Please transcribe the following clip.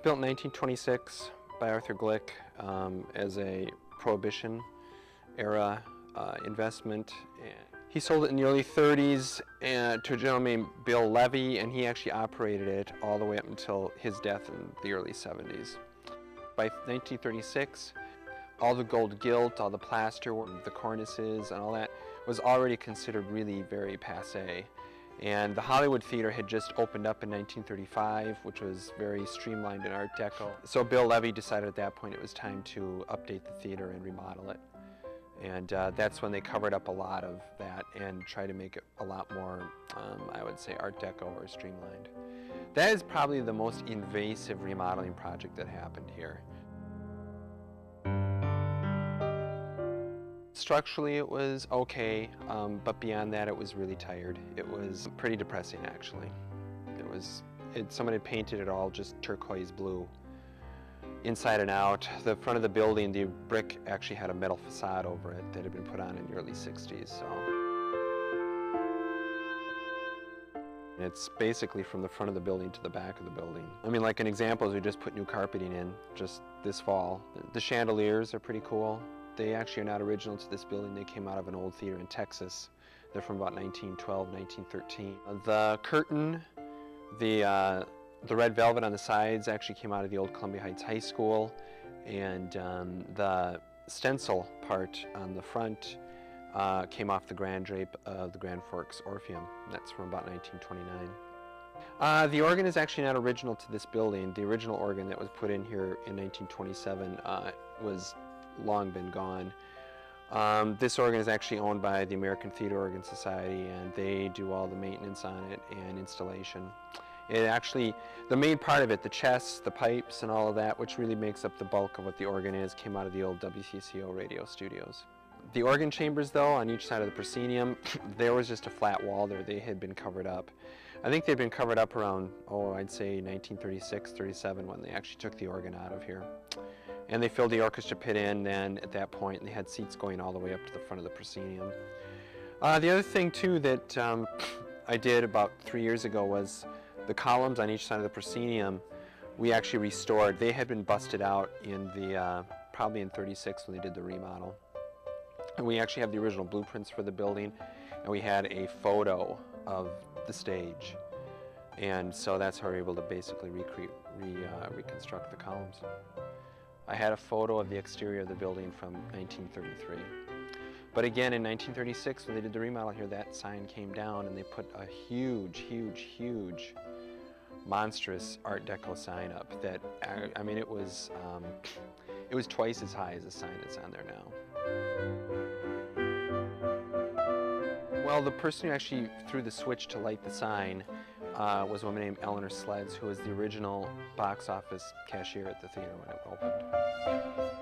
Built in 1926 by Arthur Gluek um, as a Prohibition era uh, investment. He sold it in the early 30s and to a gentleman named Bill Levy, and he actually operated it all the way up until his death in the early 70s. By 1936, all the gold gilt, all the plaster, the cornices, and all that was already considered really very passe. And the Hollywood Theater had just opened up in 1935, which was very streamlined in Art Deco. So Bill Levy decided at that point it was time to update the theater and remodel it. And uh, that's when they covered up a lot of that and tried to make it a lot more, um, I would say, Art Deco or streamlined. That is probably the most invasive remodeling project that happened here. Structurally it was okay, um, but beyond that it was really tired. It was pretty depressing actually. It was, it, someone had painted it all just turquoise blue inside and out. The front of the building, the brick actually had a metal facade over it that had been put on in the early 60s. So It's basically from the front of the building to the back of the building. I mean, like an example is we just put new carpeting in just this fall. The chandeliers are pretty cool. They actually are not original to this building. They came out of an old theater in Texas. They're from about 1912, 1913. The curtain, the uh, the red velvet on the sides actually came out of the old Columbia Heights High School, and um, the stencil part on the front uh, came off the grand drape of the Grand Forks Orpheum. That's from about 1929. Uh, the organ is actually not original to this building. The original organ that was put in here in 1927 uh, was long been gone. Um, this organ is actually owned by the American Theater Organ Society and they do all the maintenance on it and installation. It actually, the main part of it, the chests, the pipes, and all of that, which really makes up the bulk of what the organ is, came out of the old WCCO radio studios. The organ chambers, though, on each side of the proscenium, there was just a flat wall there. They had been covered up. I think they'd been covered up around, oh, I'd say 1936, 37, when they actually took the organ out of here. And they filled the orchestra pit in then at that point, and they had seats going all the way up to the front of the proscenium. Uh, the other thing, too, that um, I did about three years ago was the columns on each side of the proscenium we actually restored. They had been busted out in the, uh, probably in 36 when they did the remodel. And we actually have the original blueprints for the building, and we had a photo of the stage. And so that's how we were able to basically recreate, re, uh, reconstruct the columns. I had a photo of the exterior of the building from 1933. But again, in 1936, when they did the remodel here, that sign came down and they put a huge, huge, huge monstrous Art Deco sign up that, I, mean, it was, um, it was twice as high as the sign that's on there now. Well, the person who actually threw the switch to light the sign uh, was a woman named Eleanor Sleds, who was the original box office cashier at the theater when it opened.